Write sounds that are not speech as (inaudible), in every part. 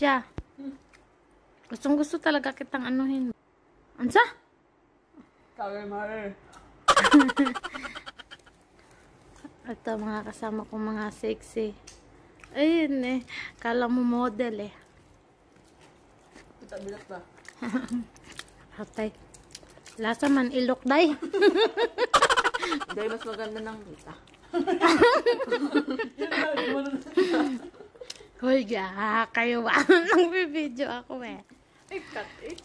Siya. Gustong gusto talaga kitang anuhin. Ansa? Kawin mare. (laughs) Ito mga kasama kong mga sexy. Ayun eh. Kala mo model eh. Kita bilat ba? (laughs) Hatay. Lasa man ilok day. Dahil mas maganda ng kita. (laughs) Hoy, ga, kayo ba? (laughs) Nagbibideo ako eh. Eh, cut eh.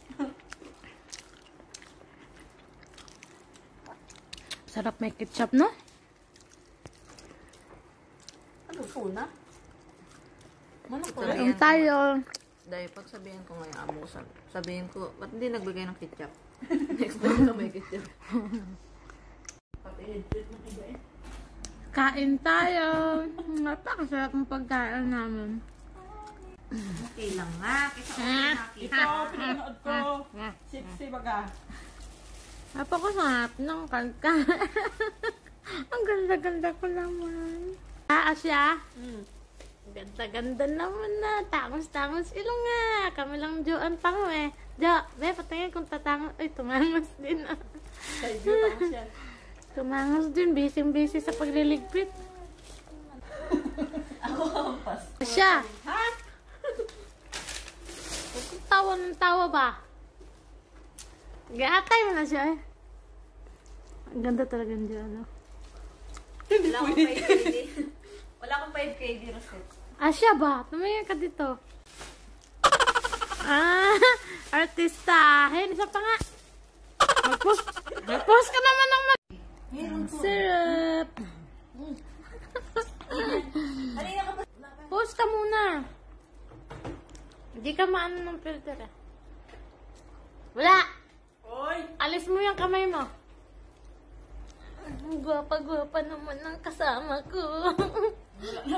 Sarap may ketchup, no? Ano, suna? Manong ko Kain tayo. Dahil pag sabihin ko ngayon amo, sab- sabihin ko, ba't hindi nagbigay ng ketchup? (laughs) Next time na may ketchup. Pati edit mo iba eh. Kain tayo. Napakasarap ng pagkain namin. Okay lang nga. Kisa Ito, pinanood ko. Sexy baga. Napakasarap ng pagkain. (laughs) Ang ganda-ganda ko naman. Ah, siya? Mm. Ganda-ganda naman na. Tangos-tangos ilong nga. Kami lang Jo ang tango eh. Jo, be, patingin kung tatangos. Ay, tumangos din ah. Sa iyo, tapos yan. (laughs) Tumangos din. Busy-busy sa pagliligpit. (laughs) Ako kampas. Siya. Ha? Tawa ng tawa ba? Gaatay mo na siya eh. Ang ganda talaga niya, ano? Wala akong 5 KD. Wala akong 5 KD, Rosette. Ah, siya ba? Tumingin ka dito. Ah, (laughs) artistahin. Isa pa nga. Mag-post. Mag-post ka naman ng mag... Syrup. Halina ka ba? Post ka muna. Hindi ka maano ng filter eh. Wala. Oy! Alis mo yung kamay mo. Ang gwapa-gwapa naman ng kasama ko. (laughs)